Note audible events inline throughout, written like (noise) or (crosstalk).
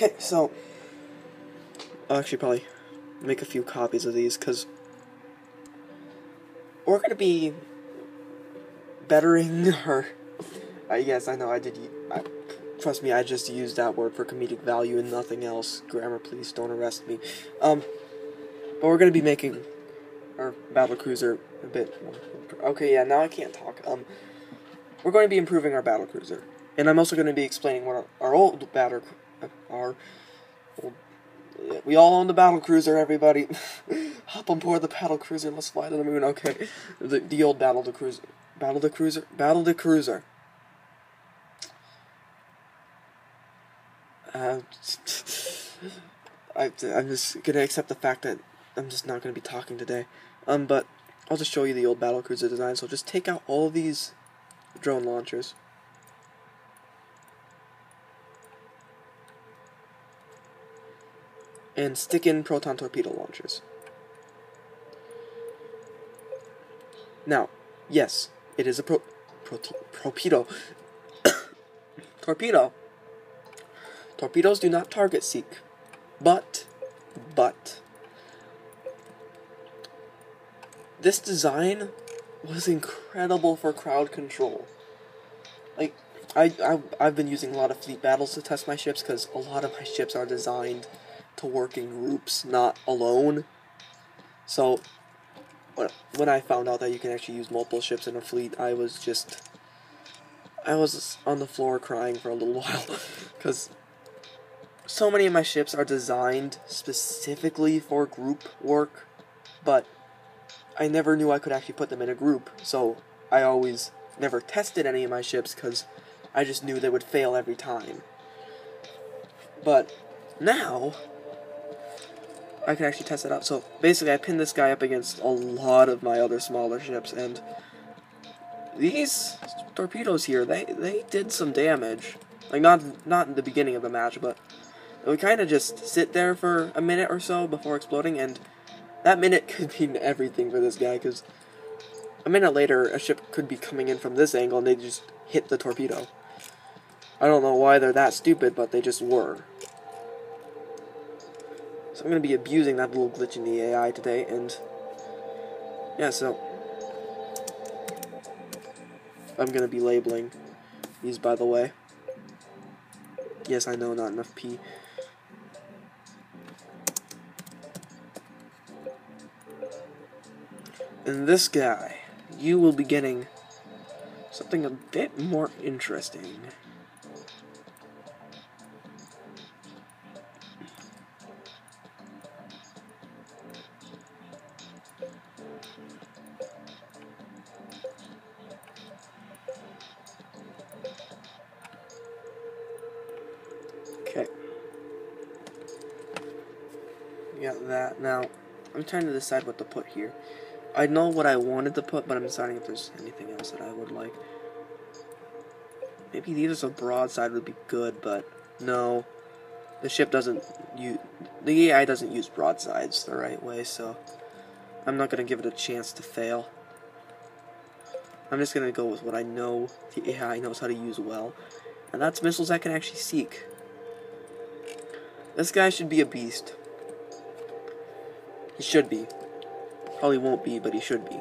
Okay, so I'll actually probably make a few copies of these because we're gonna be bettering (laughs) her. I guess, I know I did. I, trust me, I just used that word for comedic value and nothing else. Grammar, please don't arrest me. Um, but we're gonna be making our battle cruiser a bit. Okay, yeah, now I can't talk. Um, we're going to be improving our battle cruiser, and I'm also going to be explaining what our, our old battle, our. We all own the battle cruiser, everybody. (laughs) Hop on board the battle cruiser. Let's fly to the moon. Okay, the the old battle the cruiser, battle the cruiser, battle the cruiser. Uh, (laughs) I, I'm just gonna accept the fact that I'm just not gonna be talking today. Um, but I'll just show you the old battle cruiser design. So just take out all these drone launchers. And stick in proton torpedo launchers. Now, yes, it is a pro, protein, torpedo. (coughs) torpedo. Torpedoes do not target seek, but, but, this design was incredible for crowd control. Like, I, I, I've been using a lot of fleet battles to test my ships because a lot of my ships are designed to work in groups, not alone. So, when, I found out that you can actually use multiple ships in a fleet, I was just. I was on the floor crying for a little (laughs) while because so many of my ships are designed specifically for group work, but I never knew I could actually put them in a group, so I always never tested any of my ships because I just knew they would fail every time. But now, I can actually test it out. So basically, I pinned this guy up against a lot of my other smaller ships, and these torpedoes here, they, they did some damage. Like, not, not in the beginning of the match, but we kind of just sit there for a minute or so before exploding, and that minute (laughs) could mean everything for this guy, because a minute later, a ship could be coming in from this angle, and they just hit the torpedo. I don't know why they're that stupid, but they just were. So I'm going to be abusing that little glitch in the AI today, and yeah, so I'm going to be labeling these, by the way. Yes, I know, not enough P. And this guy, you will be getting something a bit more interesting. That. Now, I'm trying to decide what to put here. I know what I wanted to put, but I'm deciding if there's anything else that I would like. Maybe the a broadside would be good, but no. The ship doesn't use... The AI doesn't use broadsides the right way, so... I'm not going to give it a chance to fail. I'm just going to go with what I know the AI knows how to use well. And that's missiles that can actually seek. This guy should be a beast. He should be. Probably won't be, but he should be.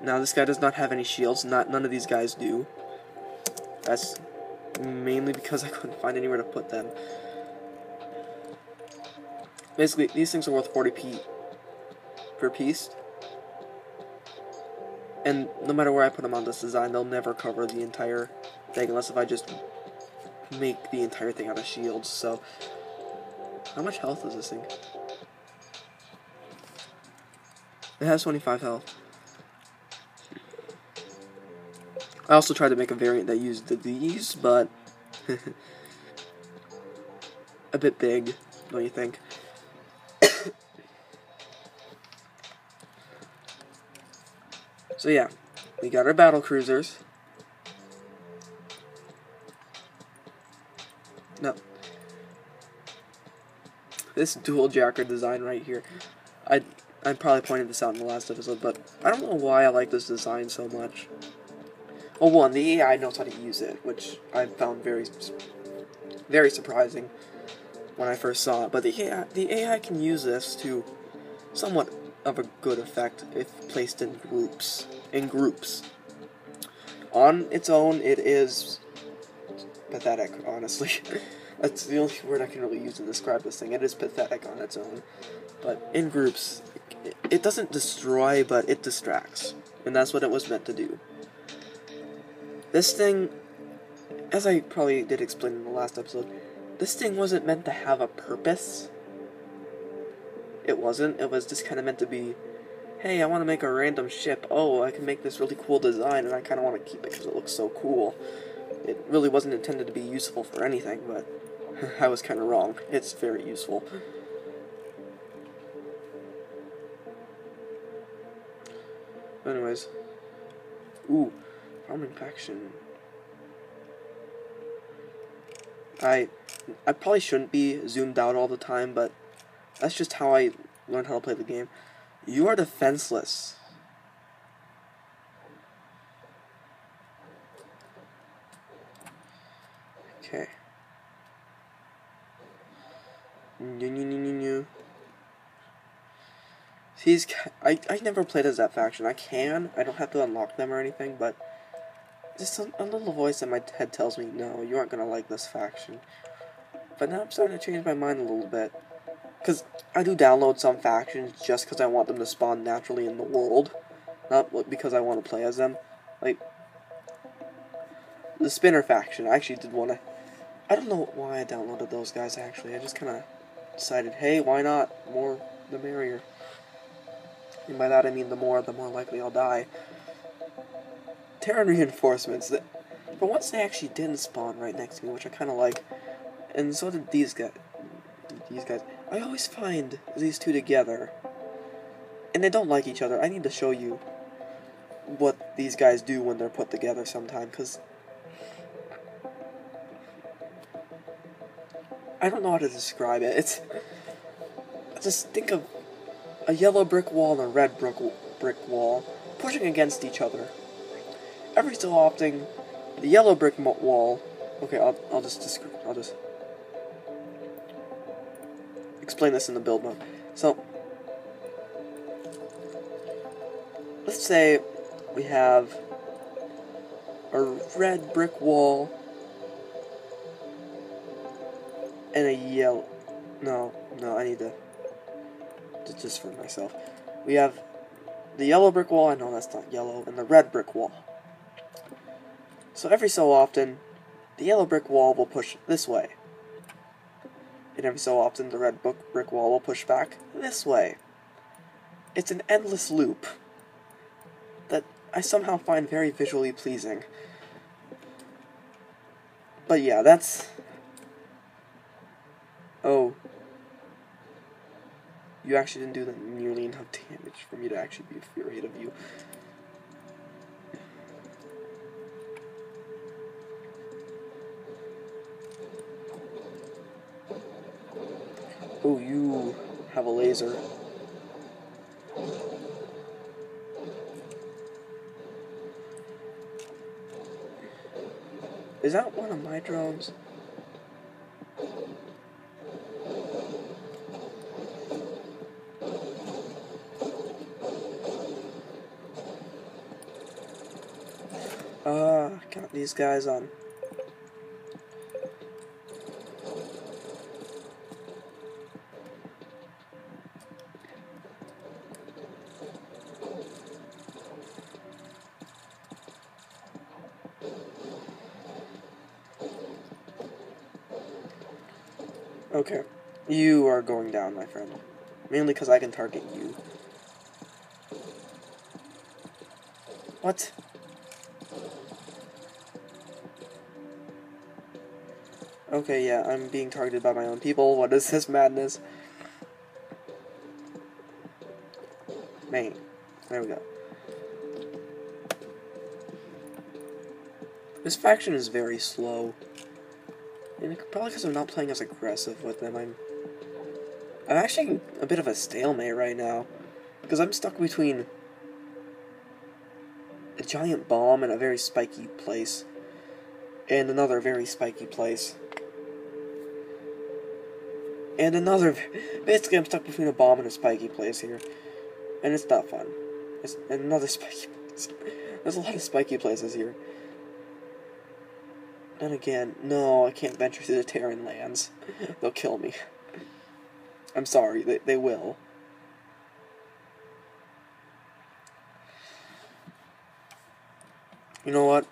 Now, this guy does not have any shields. Not None of these guys do. That's mainly because I couldn't find anywhere to put them. Basically, these things are worth 40p per piece. And no matter where I put them on this design, they'll never cover the entire thing unless if I just make the entire thing out of shields. So, how much health is this thing? It has 25 health. I also tried to make a variant that used the these, but (laughs) a bit big, don't you think? (coughs) so yeah, we got our battle cruisers. No. This dual jacker design right here. I I probably pointed this out in the last episode, but I don't know why I like this design so much. Well, one, the AI knows how to use it, which I found very very surprising when I first saw it. But the AI, the AI can use this to somewhat of a good effect if placed in groups. In groups. On its own, it is pathetic, honestly. (laughs) That's the only word I can really use to describe this thing. It is pathetic on its own. But in groups, it doesn't destroy, but it distracts. And that's what it was meant to do. This thing, as I probably did explain in the last episode, this thing wasn't meant to have a purpose. It wasn't. It was just kind of meant to be, hey, I want to make a random ship. Oh, I can make this really cool design, and I kind of want to keep it because it looks so cool. It really wasn't intended to be useful for anything, but (laughs) I was kind of wrong. It's very useful. Anyways. Ooh, farming faction. I I probably shouldn't be zoomed out all the time, but that's just how I learned how to play the game. You are defenseless. Okay. New, new, new, new, new. These, I, I never played as that faction. I can. I don't have to unlock them or anything, but just a, a little voice in my head tells me, no, you aren't gonna like this faction. But now I'm starting to change my mind a little bit. Because I do download some factions just because I want them to spawn naturally in the world. Not because I want to play as them. Like, the Spinner faction, I actually did want to... I don't know why I downloaded those guys, actually. I just kind of decided, hey, why not? More the merrier. And by that I mean the more, the more likely I'll die. Terran reinforcements. That, but once they actually didn't spawn right next to me, which I kind of like, and so did these guys. These guys. I always find these two together, and they don't like each other. I need to show you what these guys do when they're put together sometime, because I don't know how to describe it. It's just think of a yellow brick wall and a red brick brick wall pushing against each other. Every so often, the yellow brick wall. Okay, I'll I'll just I'll just explain this in the build mode. So, let's say we have a red brick wall and a yellow. No, no, I need to just for myself. We have the yellow brick wall, I know that's not yellow, and the red brick wall. So every so often, the yellow brick wall will push this way. And every so often, the red brick wall will push back this way. It's an endless loop that I somehow find very visually pleasing. But yeah, that's... Oh, you actually didn't do nearly enough damage for me to actually be afraid of you. Oh, you have a laser. Is that one of my drones? These guys on. Okay. You are going down, my friend. Mainly because I can target you. What? Okay, yeah, I'm being targeted by my own people. What is this madness? Main. There we go. This faction is very slow. And probably because I'm not playing as aggressive with them, I'm... I'm actually a bit of a stalemate right now. Because I'm stuck between a giant bomb and a very spiky place and another very spiky place. And another... Basically, I'm stuck between a bomb and a spiky place here. And it's not fun. It's another (laughs) spiky place. There's a lot of spiky places here. And again, no, I can't venture through the Terran lands. (laughs) They'll kill me. I'm sorry, they, they will. You know what?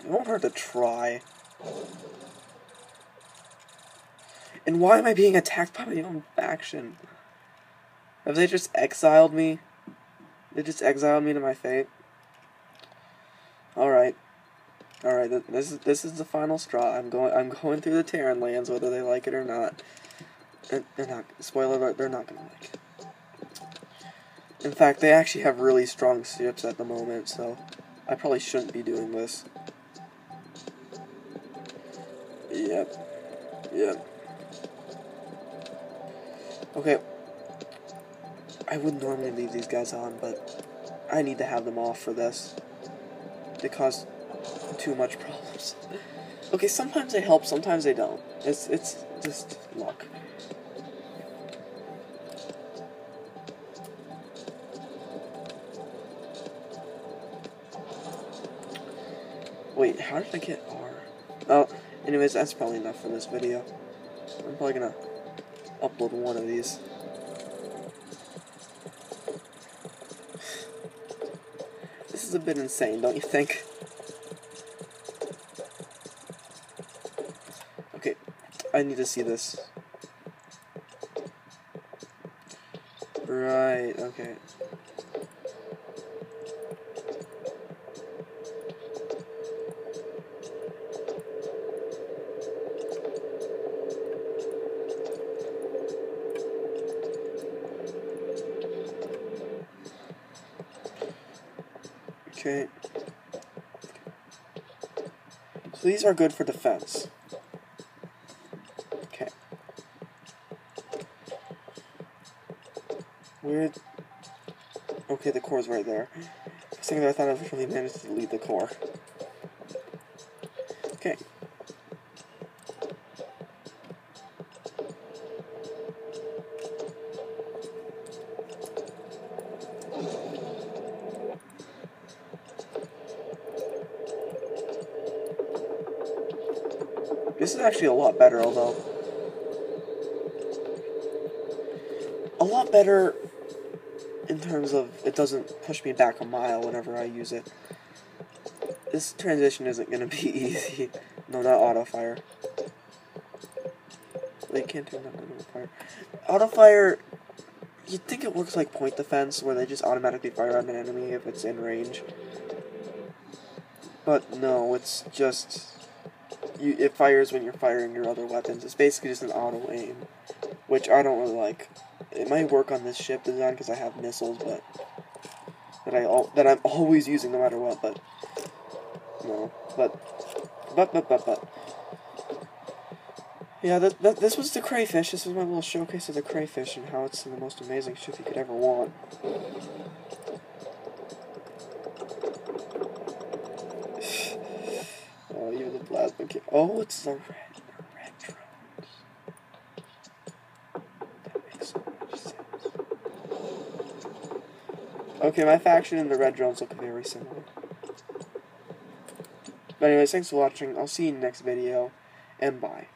It won't hurt to try. And why am I being attacked by my own faction? Have they just exiled me? They just exiled me to my fate? Alright. Alright, this is this is the final straw. I'm going I'm going through the Terran lands whether they like it or not. And they're not spoiler alert, they're not gonna like it. In fact, they actually have really strong ships at the moment, so I probably shouldn't be doing this. Yep. Yep. Okay. I would normally leave these guys on, but I need to have them off for this. They cause too much problems. (laughs) okay, sometimes they help, sometimes they don't. It's it's just luck. Wait, how did I get R? Oh, anyways, that's probably enough for this video. I'm probably gonna upload one of these. This is a bit insane, don't you think? Okay, I need to see this. Right, okay. So these are good for defense. Okay. Weird. Okay, the core's right there. For a second I thought I really managed to delete the core. Okay. This is actually a lot better, although. A lot better in terms of it doesn't push me back a mile whenever I use it. This transition isn't going to be (laughs) easy. No, not auto fire. They can't do that auto fire. Auto fire, you'd think it works like point defense, where they just automatically fire on an enemy if it's in range. But no, it's just you, it fires when you're firing your other weapons. It's basically just an auto aim, which I don't really like. It might work on this ship design because I have missiles, but that I all that I'm always using no matter what. But no, but but but but but. Yeah, that, that this was the crayfish. This was my little showcase of the crayfish and how it's the most amazing ship you could ever want. Kit. Oh, it's the red, red drones. That makes so much sense. Okay, my faction and the red drones look very similar. But anyways, thanks for watching. I'll see you in the next video, and bye.